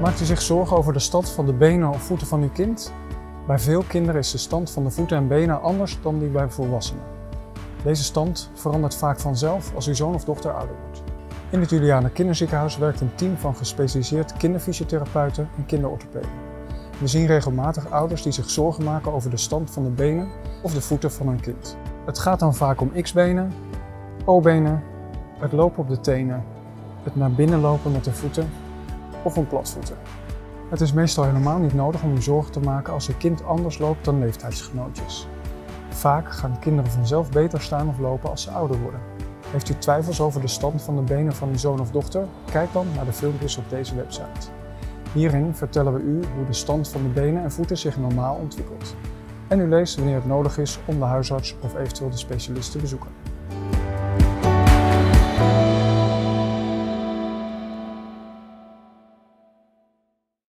Maakt u zich zorgen over de stand van de benen of voeten van uw kind? Bij veel kinderen is de stand van de voeten en benen anders dan die bij volwassenen. Deze stand verandert vaak vanzelf als uw zoon of dochter ouder wordt. In het Juliana Kinderziekenhuis werkt een team van gespecialiseerd kinderfysiotherapeuten en kinderorthopeden. We zien regelmatig ouders die zich zorgen maken over de stand van de benen of de voeten van hun kind. Het gaat dan vaak om X-benen, O-benen, het lopen op de tenen, het naar binnen lopen met de voeten of om platvoeten. Het is meestal helemaal niet nodig om je zorgen te maken als je kind anders loopt dan leeftijdsgenootjes. Vaak gaan kinderen vanzelf beter staan of lopen als ze ouder worden. Heeft u twijfels over de stand van de benen van uw zoon of dochter? Kijk dan naar de filmpjes op deze website. Hierin vertellen we u hoe de stand van de benen en voeten zich normaal ontwikkelt. En u leest wanneer het nodig is om de huisarts of eventueel de specialist te bezoeken.